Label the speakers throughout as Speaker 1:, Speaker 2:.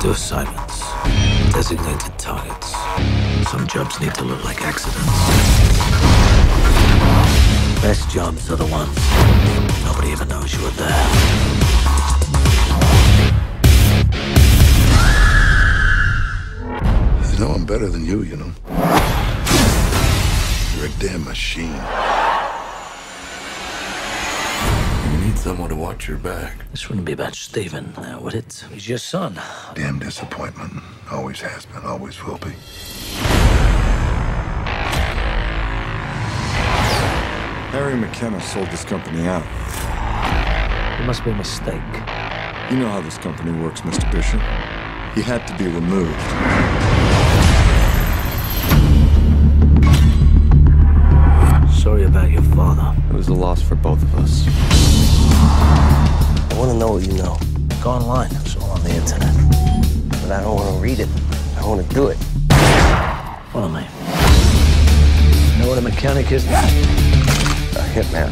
Speaker 1: Do assignments, designated targets. Some jobs need to look like accidents. Best jobs are the ones nobody even knows you were there.
Speaker 2: No one better than you, you know. You're a damn machine.
Speaker 3: Someone to watch your back.
Speaker 1: This wouldn't be about Steven, now uh, would it? He's your son.
Speaker 2: Damn disappointment. Always has been, always will be.
Speaker 4: Harry McKenna sold this company out.
Speaker 1: It must be a mistake.
Speaker 4: You know how this company works, Mr. Bishop. He had to be removed.
Speaker 1: Sorry about your father.
Speaker 5: It was a loss for both of us.
Speaker 6: I want to know what you know,
Speaker 1: Go online. It's all on the internet.
Speaker 6: but I don't want to read it. I want to do it.
Speaker 1: Follow me. Know what a mechanic is?
Speaker 6: A hitman.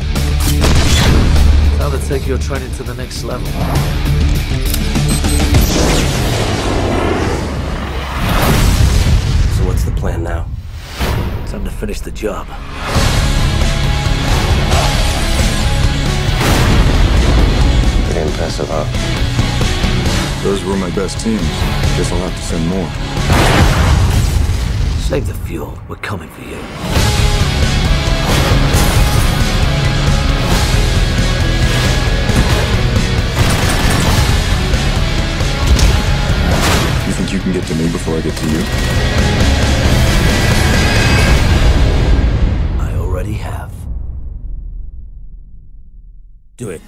Speaker 1: How to take your training to the next level.
Speaker 6: So what's the plan now?
Speaker 1: Time to finish the job.
Speaker 6: Pretty impressive. Ah,
Speaker 4: those were my best teams. Guess I'll have to send more.
Speaker 1: Save the fuel. We're coming for you.
Speaker 4: You think you can get to me before I get to you?
Speaker 1: I already have. Do it.